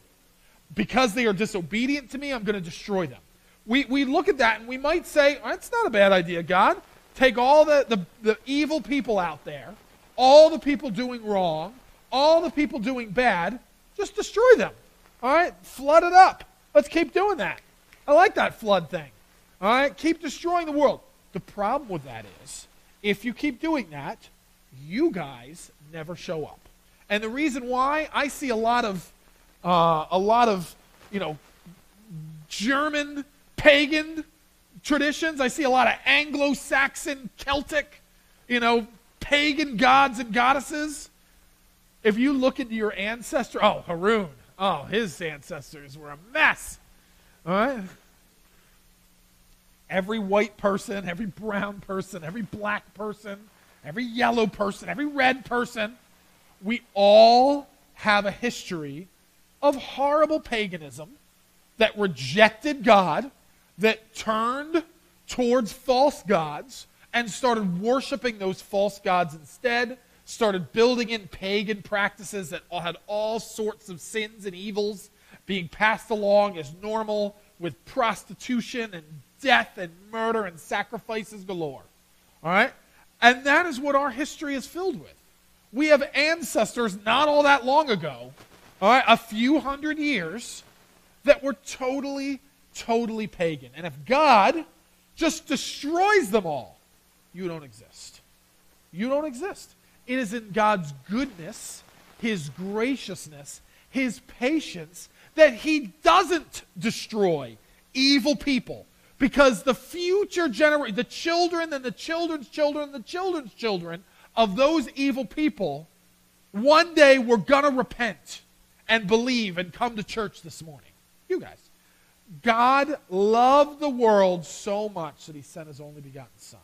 Because they are disobedient to me, I'm going to destroy them. We, we look at that and we might say, that's not a bad idea, God. Take all the, the, the evil people out there all the people doing wrong, all the people doing bad, just destroy them. All right? Flood it up. Let's keep doing that. I like that flood thing. All right? Keep destroying the world. The problem with that is, if you keep doing that, you guys never show up. And the reason why I see a lot of, uh, a lot of, you know, German pagan traditions. I see a lot of Anglo-Saxon Celtic, you know, pagan gods and goddesses. If you look into your ancestor, oh, Harun, oh, his ancestors were a mess. All right? Every white person, every brown person, every black person, every yellow person, every red person, we all have a history of horrible paganism that rejected God, that turned towards false gods, and started worshiping those false gods instead, started building in pagan practices that had all sorts of sins and evils being passed along as normal with prostitution and death and murder and sacrifices galore. All right? And that is what our history is filled with. We have ancestors not all that long ago, all right, a few hundred years, that were totally, totally pagan. And if God just destroys them all, you don't exist. You don't exist. It is in God's goodness, His graciousness, His patience that He doesn't destroy evil people. Because the future generation, the children and the children's children and the children's children of those evil people, one day were going to repent and believe and come to church this morning. You guys. God loved the world so much that he sent his only begotten Son.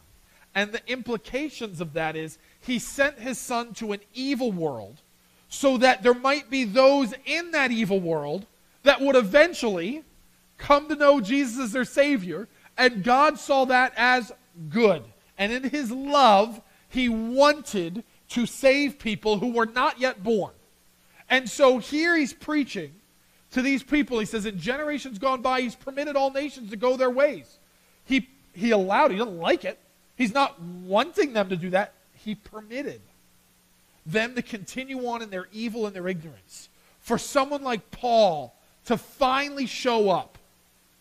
And the implications of that is he sent his Son to an evil world so that there might be those in that evil world that would eventually come to know Jesus as their Savior. And God saw that as good. And in his love, he wanted to save people who were not yet born. And so here he's preaching to these people. He says, In generations gone by, he's permitted all nations to go their ways. He, he allowed, he doesn't like it. He's not wanting them to do that. He permitted them to continue on in their evil and their ignorance. For someone like Paul to finally show up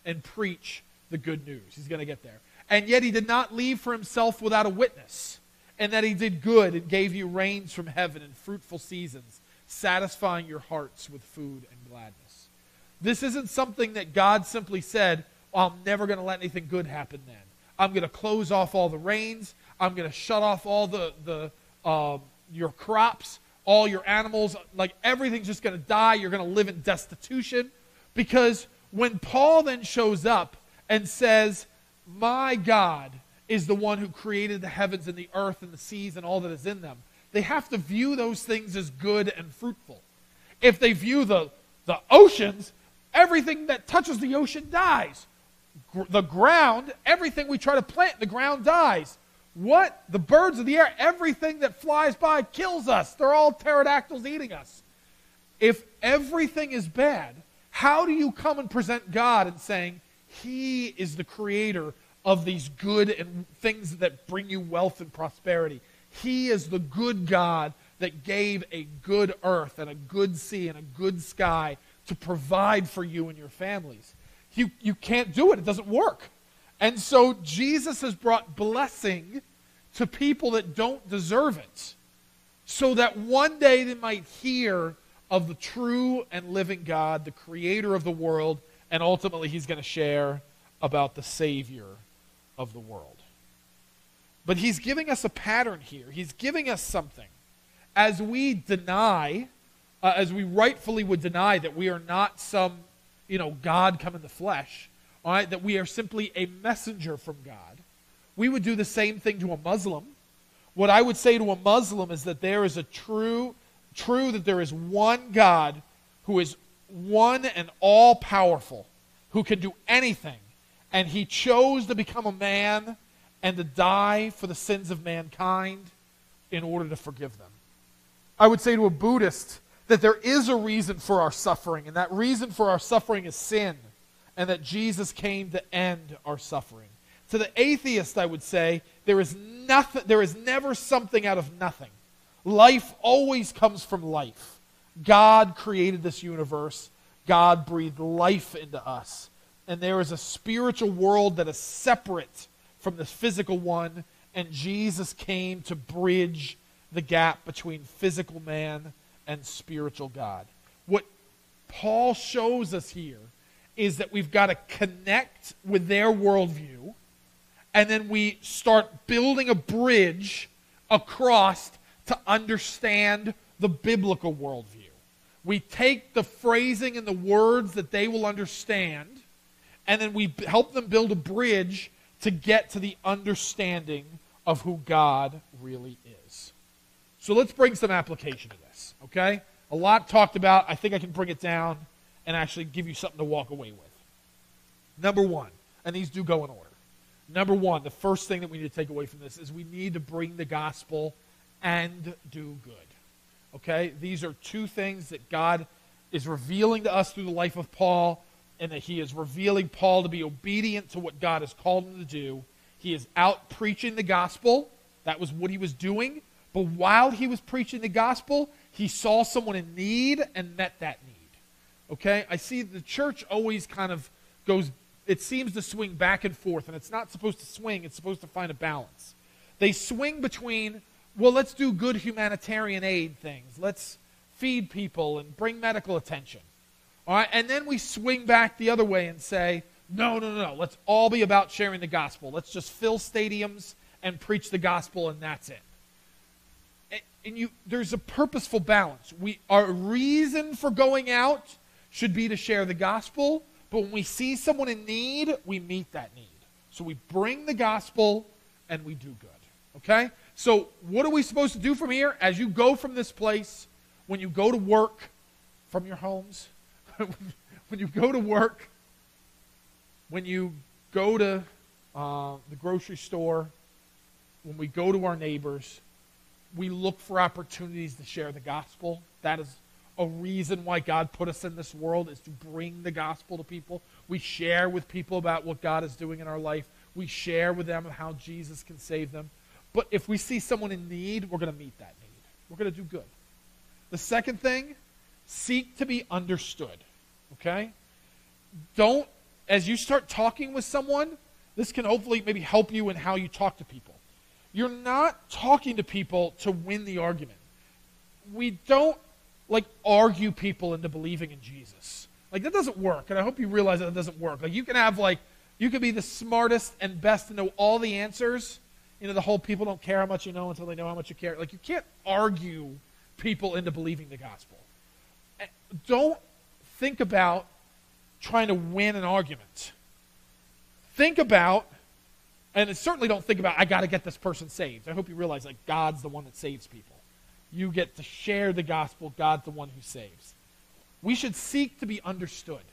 and preach the good news. He's going to get there. And yet he did not leave for himself without a witness, and that he did good and gave you rains from heaven and fruitful seasons, satisfying your hearts with food and gladness. This isn't something that God simply said, well, I'm never going to let anything good happen then. I'm going to close off all the rains. I'm going to shut off all the, the uh, your crops, all your animals. Like everything's just going to die. You're going to live in destitution. Because when Paul then shows up and says, My God is the one who created the heavens and the earth and the seas and all that is in them, they have to view those things as good and fruitful. If they view the, the oceans, everything that touches the ocean dies. Gr- the ground, everything we try to plant, the ground dies. What? The birds of the air, everything that flies by kills us. They're all pterodactyls eating us. If everything is bad, how do you come and present God and saying, He is the creator of these good and things that bring you wealth and prosperity? He is the good God that gave a good earth and a good sea and a good sky to provide for you and your families. You, you can't do it, it doesn't work. And so Jesus has brought blessing to people that don't deserve it so that one day they might hear of the true and living God, the creator of the world, and ultimately he's going to share about the Savior of the world. But he's giving us a pattern here. He's giving us something. As we deny, uh, as we rightfully would deny that we are not some, you know, God come in the flesh, all right, that we are simply a messenger from God, we would do the same thing to a Muslim. What I would say to a Muslim is that there is a true true that there is one God who is one and all powerful, who can do anything. And he chose to become a man and to die for the sins of mankind in order to forgive them. I would say to a Buddhist that there is a reason for our suffering, and that reason for our suffering is sin, and that Jesus came to end our suffering. To the atheist, I would say there is nothing, there is never something out of nothing. Life always comes from life. God created this universe. God breathed life into us. and there is a spiritual world that is separate from the physical one, and Jesus came to bridge the gap between physical man and spiritual God. What Paul shows us here is that we've got to connect with their worldview, and then we start building a bridge across to understand the biblical worldview. We take the phrasing and the words that they will understand, and then we help them build a bridge to get to the understanding of who God really is. So let's bring some application to this, okay? A lot talked about. I think I can bring it down and actually give you something to walk away with. Number one, and these do go in order. Number one, the first thing that we need to take away from this is we need to bring the gospel and do good. Okay? These are two things that God is revealing to us through the life of Paul, and that he is revealing Paul to be obedient to what God has called him to do. He is out preaching the gospel. That was what he was doing. But while he was preaching the gospel, he saw someone in need and met that need. Okay? I see the church always kind of goes, it seems to swing back and forth, and it's not supposed to swing, it's supposed to find a balance. They swing between well, let's do good humanitarian aid things. Let's feed people and bring medical attention. All right, and then we swing back the other way and say, no, no, no, no. Let's all be about sharing the gospel. Let's just fill stadiums and preach the gospel, and that's it. And, you, there's a purposeful balance. We, our reason for going out should be to share the gospel, but when we see someone in need, we meet that need. So we bring the gospel and we do good. Okay? So, what are we supposed to do from here? As you go from this place, when you go to work from your homes, [LAUGHS] when you go to work, when you go to uh, the grocery store, when we go to our neighbors, we look for opportunities to share the gospel. That is a reason why God put us in this world is to bring the gospel to people. We share with people about what God is doing in our life. We share with them how Jesus can save them. But if we see someone in need, we're going to meet that need. We're going to do good. The second thing, seek to be understood. Okay? Don't, as you start talking with someone, this can hopefully maybe help you in how you talk to people. You're not talking to people to win the argument. We don't like argue people into believing in Jesus. Like that doesn't work, and I hope you realize that, doesn't work. Like you can have like you can be the smartest and best to know all the answers, you know, the whole people don't care how much you know until they know how much you care. Like, you can't argue people into believing the gospel. Eh, don't think about trying to win an argument. Think about, and certainly don't think about, I got to get this person saved. I hope you realize, like, God's the one that saves people. You get to share the gospel, God's the one who saves. We should seek to be understood.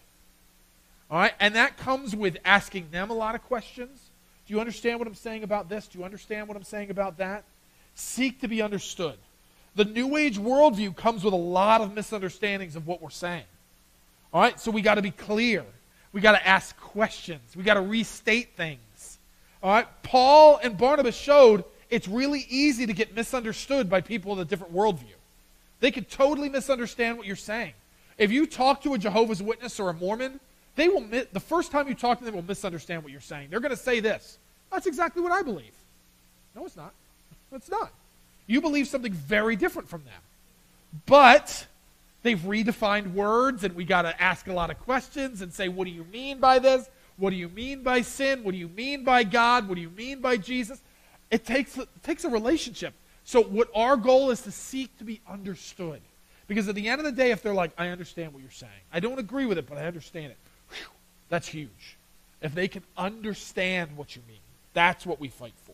All right? And that comes with asking them a lot of questions do you understand what I'm saying about this? Do you understand what I'm saying about that? Seek to be understood. The New Age worldview comes with a lot of misunderstandings of what we're saying. All right, so we got to be clear. We got to ask questions. We got to restate things. All right, Paul and Barnabas showed it's really easy to get misunderstood by people with a different worldview. They could totally misunderstand what you're saying. If you talk to a Jehovah's Witness or a Mormon, they will, the first time you talk to them, will misunderstand what you're saying. They're going to say this. That's exactly what I believe. No, it's not. It's not. You believe something very different from them. But they've redefined words, and we got to ask a lot of questions and say, what do you mean by this? What do you mean by sin? What do you mean by God? What do you mean by Jesus? It takes, it takes a relationship. So, what our goal is to seek to be understood. Because at the end of the day, if they're like, I understand what you're saying, I don't agree with it, but I understand it, that's huge. If they can understand what you mean, that's what we fight for.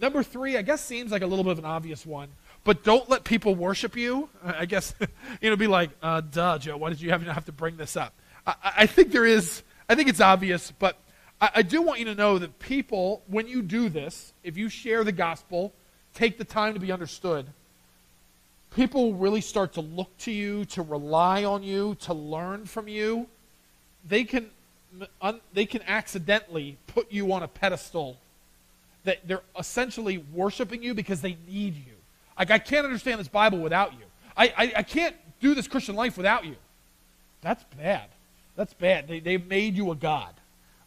Number three, I guess seems like a little bit of an obvious one, but don't let people worship you. I guess, [LAUGHS] you know, be like, uh, duh, Joe, why did you have, have to bring this up? I, I, think there is, I think it's obvious, but I, I do want you to know that people, when you do this, if you share the gospel, take the time to be understood, people really start to look to you, to rely on you, to learn from you. They can un, they can accidentally put you on a pedestal that they're essentially worshiping you because they need you. Like, I can't understand this Bible without you. I, I, I can't do this Christian life without you. That's bad. That's bad. They, they've made you a God.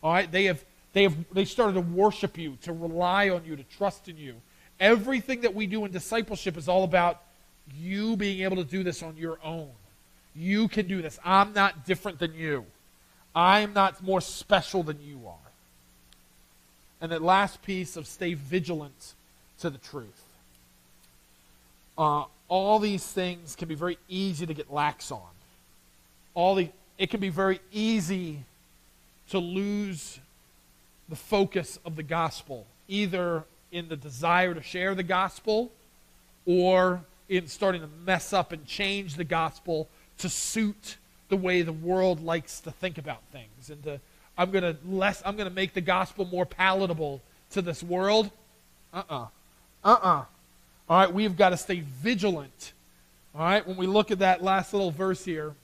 All right? They have, they have they started to worship you, to rely on you, to trust in you. Everything that we do in discipleship is all about you being able to do this on your own. You can do this. I'm not different than you. I'm not more special than you are. And that last piece of stay vigilant to the truth. Uh, all these things can be very easy to get lax on. All the, it can be very easy to lose the focus of the gospel, either in the desire to share the gospel or in starting to mess up and change the gospel to suit the way the world likes to think about things and to I'm going to less I'm going to make the gospel more palatable to this world. Uh-uh. Uh-uh. All right, we've got to stay vigilant. All right, when we look at that last little verse here,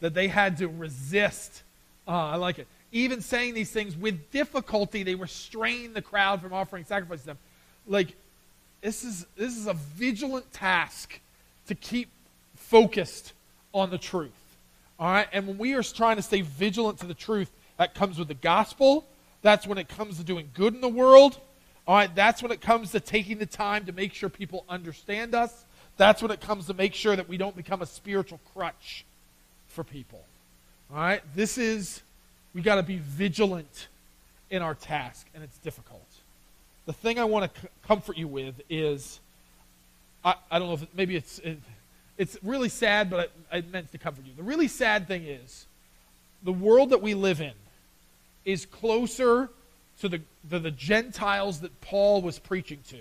that they had to resist. Uh, I like it. Even saying these things with difficulty, they restrained the crowd from offering sacrifices to them. Like, this is, this is a vigilant task to keep focused on the truth. All right, and when we are trying to stay vigilant to the truth, that comes with the gospel. That's when it comes to doing good in the world. All right, that's when it comes to taking the time to make sure people understand us. That's when it comes to make sure that we don't become a spiritual crutch for people. All right, this is, we got to be vigilant in our task, and it's difficult. The thing I want to c- comfort you with is, I, I don't know if it, maybe it's, it, it's really sad, but I, I meant to comfort you. The really sad thing is, the world that we live in is closer to the, the, the Gentiles that Paul was preaching to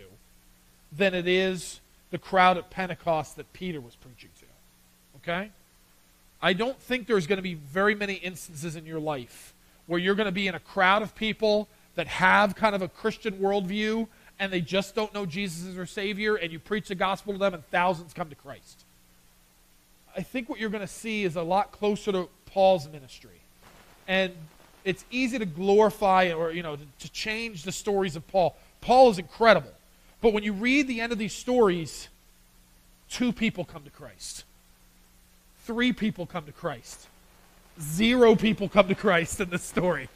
than it is the crowd at Pentecost that Peter was preaching to. Okay? I don't think there's going to be very many instances in your life where you're going to be in a crowd of people that have kind of a Christian worldview and they just don't know Jesus as their Savior, and you preach the gospel to them and thousands come to Christ. I think what you're going to see is a lot closer to Paul's ministry. And it's easy to glorify or, you know, to, to change the stories of Paul. Paul is incredible. But when you read the end of these stories, two people come to Christ. Three people come to Christ. Zero people come to Christ in this story.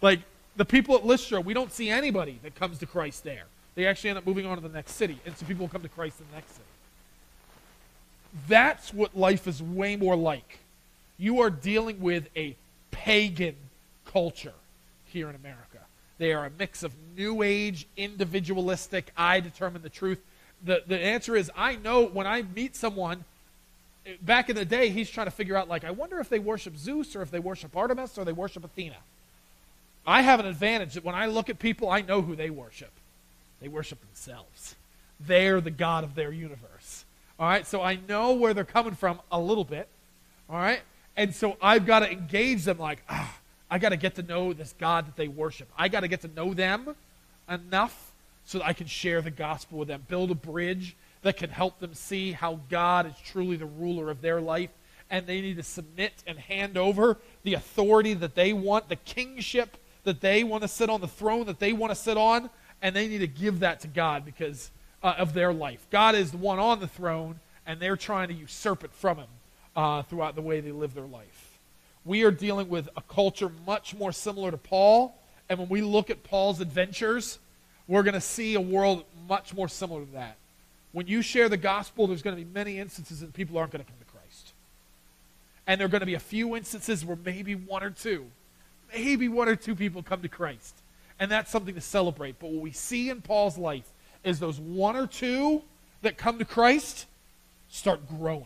Like the people at Lystra, we don't see anybody that comes to Christ there. They actually end up moving on to the next city, and so people come to Christ in the next city. That's what life is way more like. You are dealing with a pagan culture here in America. They are a mix of new age, individualistic, I determine the truth. The, the answer is I know when I meet someone, back in the day, he's trying to figure out, like, I wonder if they worship Zeus or if they worship Artemis or they worship Athena. I have an advantage that when I look at people, I know who they worship. They worship themselves. They're the God of their universe. All right, so I know where they're coming from a little bit. All right, and so I've got to engage them like, ah, I got to get to know this God that they worship. I got to get to know them enough so that I can share the gospel with them, build a bridge that can help them see how God is truly the ruler of their life. And they need to submit and hand over the authority that they want, the kingship that they want to sit on, the throne that they want to sit on, and they need to give that to God because uh, of their life. God is the one on the throne, and they're trying to usurp it from him uh, throughout the way they live their life we are dealing with a culture much more similar to Paul. And when we look at Paul's adventures, we're going to see a world much more similar to that. When you share the gospel, there's going to be many instances that people aren't going to come to Christ. And there are going to be a few instances where maybe one or two, maybe one or two people come to Christ. And that's something to celebrate. But what we see in Paul's life is those one or two that come to Christ start growing.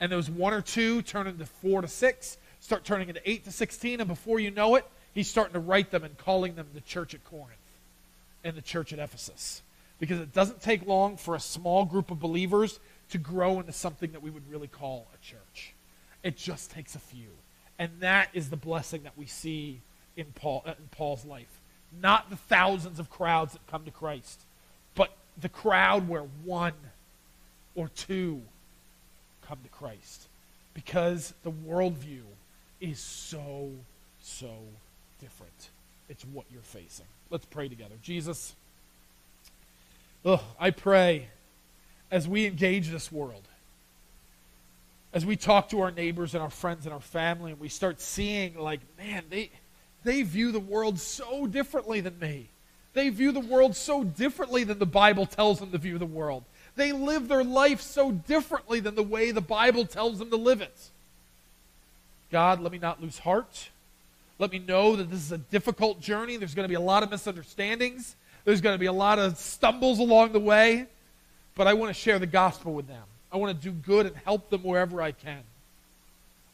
And those one or two turn into four to six, start turning into 8 to 16, and before you know it, he's starting to write them and calling them the church at Corinth and the church at Ephesus. Because it doesn't take long for a small group of believers to grow into something that we would really call a church. It just takes a few. And that is the blessing that we see in, Paul, uh, in Paul's life. Not the thousands of crowds that come to Christ, the crowd where one or two come to Christ. Because the worldview is so, so different. It's what you're facing. Let's pray together. Jesus, ugh, I pray as we engage this world, as we talk to our neighbors and our friends and our family, and we start seeing, like, man, they, they view the world so differently than me. They view the world so differently than the Bible tells them to view the world. They live their life so differently than the way the Bible tells them to live it. God, let me not lose heart. Let me know that this is a difficult journey. There's going to be a lot of misunderstandings. There's going to be a lot of stumbles along the way. But I want to share the gospel with them. I want to do good and help them wherever I can.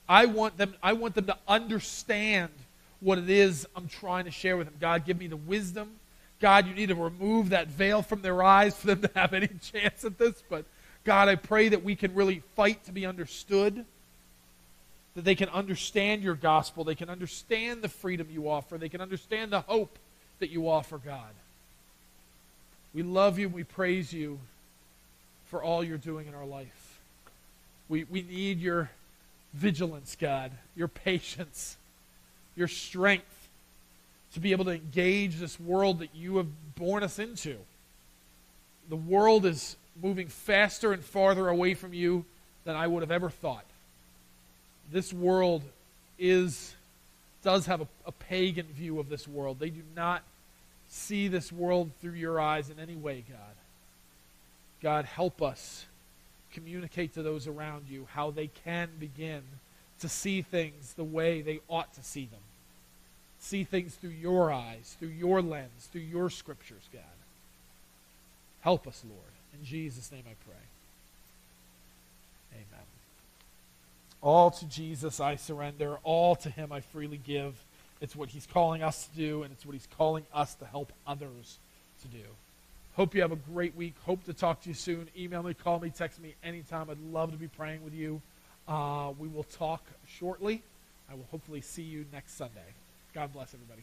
I want them, I want them to understand what it is I'm trying to share with them. God, give me the wisdom. God, you need to remove that veil from their eyes for them to have any [LAUGHS] chance at this. But God, I pray that we can really fight to be understood that they can understand your gospel. They can understand the freedom you offer. They can understand the hope that you offer, God. We love you we praise you for all you're doing in our life. We, we need your vigilance, God, your patience, your strength to be able to engage this world that you have born us into. The world is moving faster and farther away from you than I would have ever thought this world is does have a, a, pagan view of this world. They do not see this world through your eyes in any way, God. God, help us communicate to those around you how they can begin to see things the way they ought to see them. See things through your eyes, through your lens, through your scriptures, God. Help us, Lord. In Jesus' name I pray. Amen. All to Jesus I surrender. All to Him I freely give. It's what He's calling us to do, and it's what He's calling us to help others to do. Hope you have a great week. Hope to talk to you soon. Email me, call me, text me anytime. I'd love to be praying with you. Uh, we will talk shortly. I will hopefully see you next Sunday. God bless everybody.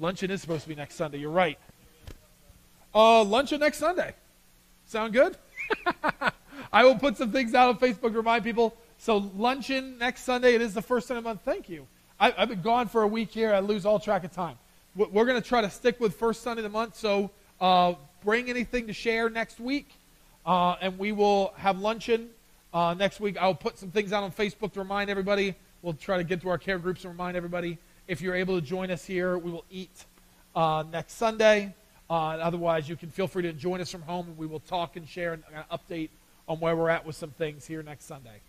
Luncheon is supposed to be next Sunday. You're right. Uh, luncheon next Sunday. Sound good? [LAUGHS] I will put some things out on Facebook to remind people. So luncheon next Sunday. It is the first Sunday of the month. Thank you. I, have been gone for a week here. I lose all track of time. We're going to try to stick with first Sunday of the month. So uh, bring anything to share next week, uh, and we will have luncheon uh, next week. I'll put some things out on Facebook to remind everybody. We'll try to get to our care groups and remind everybody. If you're able to join us here, we will eat uh, next Sunday. Uh, otherwise, you can feel free to join us from home, and we will talk and share and uh, update on where we're at with some things here next Sunday.